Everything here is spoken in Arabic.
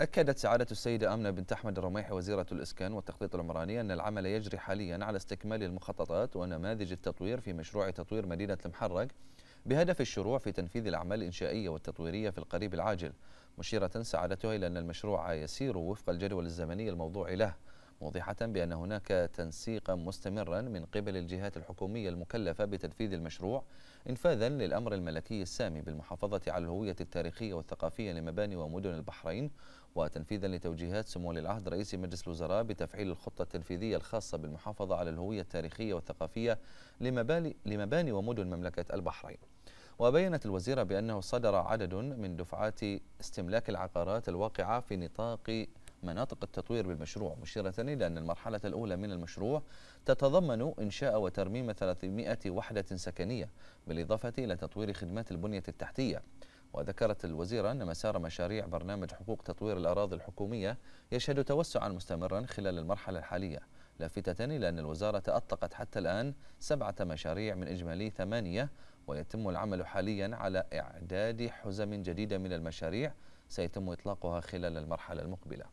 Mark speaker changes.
Speaker 1: أكدت سعادة السيدة آمنة بنت أحمد الرميحي وزيرة الإسكان والتخطيط العمراني أن العمل يجري حاليا على استكمال المخططات ونماذج التطوير في مشروع تطوير مدينة المحرق بهدف الشروع في تنفيذ الأعمال الإنشائية والتطويرية في القريب العاجل مشيرة سعادتها إلى أن المشروع يسير وفق الجدول الزمني الموضوع له. موضحة بأن هناك تنسيقا مستمرا من قبل الجهات الحكومية المكلفة بتنفيذ المشروع إنفاذا للأمر الملكي السامي بالمحافظة على الهوية التاريخية والثقافية لمباني ومدن البحرين وتنفيذا لتوجيهات سمو العهد رئيس مجلس الوزراء بتفعيل الخطة التنفيذية الخاصة بالمحافظة على الهوية التاريخية والثقافية لمباني ومدن مملكة البحرين. وبينت الوزيرة بأنه صدر عدد من دفعات استملاك العقارات الواقعة في نطاق مناطق التطوير بالمشروع مشيرة إلى أن المرحلة الأولى من المشروع تتضمن إنشاء وترميم 300 وحدة سكنية بالإضافة إلى تطوير خدمات البنية التحتية. وذكرت الوزيرة أن مسار مشاريع برنامج حقوق تطوير الأراضي الحكومية يشهد توسعا مستمرا خلال المرحلة الحالية لافتة إلى أن الوزارة أطلقت حتى الآن سبعة مشاريع من إجمالي ثمانية ويتم العمل حاليا على إعداد حزم جديدة من المشاريع سيتم إطلاقها خلال المرحلة المقبلة.